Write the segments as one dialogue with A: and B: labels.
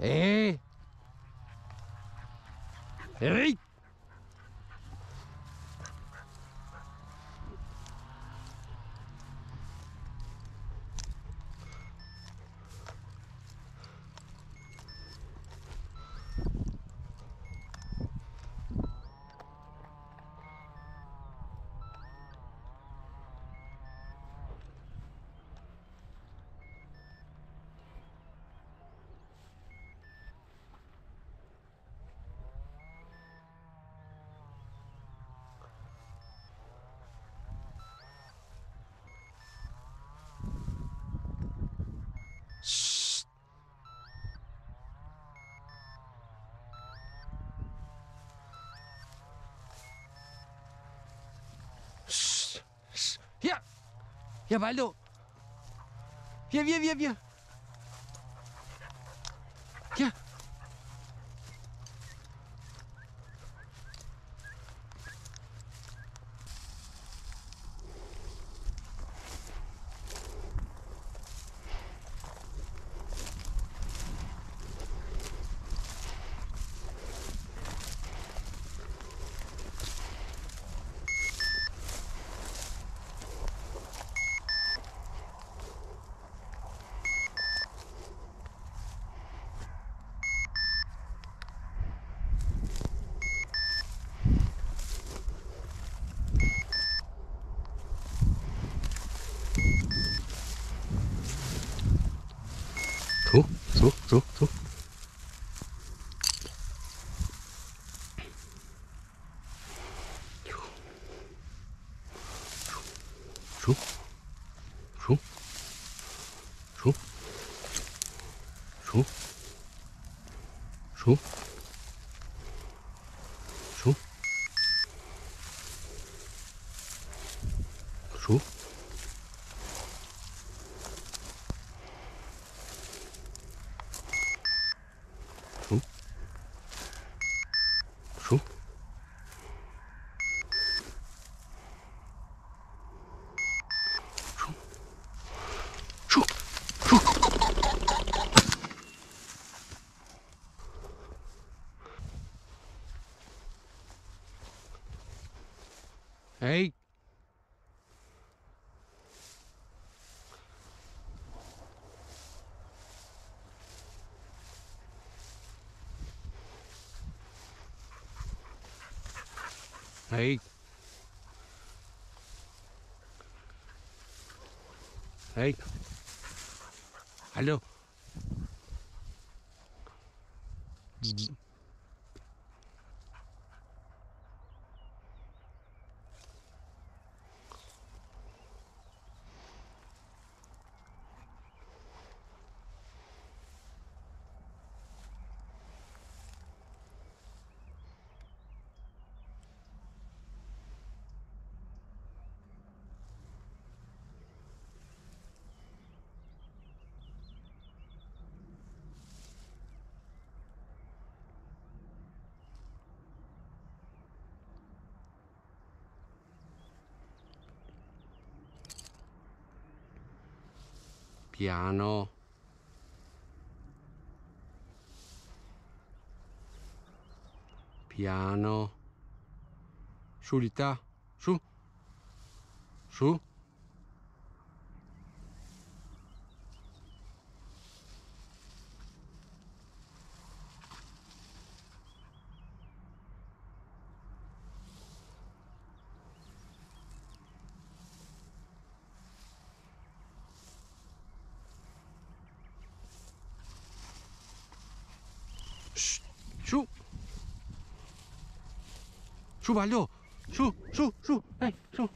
A: É. Ei! Ei! Ya, Baldo. Bien, bien, bien, bien. 쏙, 쏙, 쏙. 슉, 슉, 슉, 슉, 슉, 슉, 슉. Hey. Hey. Hey. Hallo. Z piano. Piano. Su, Lita. Su. Su. 슈. 슈. 슈 말려. 슈, 슈, 슈. 에이, 슈.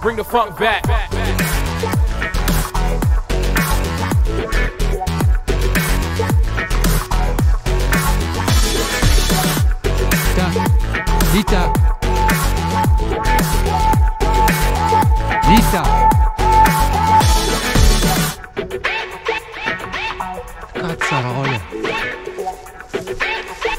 B: Bring the funk back.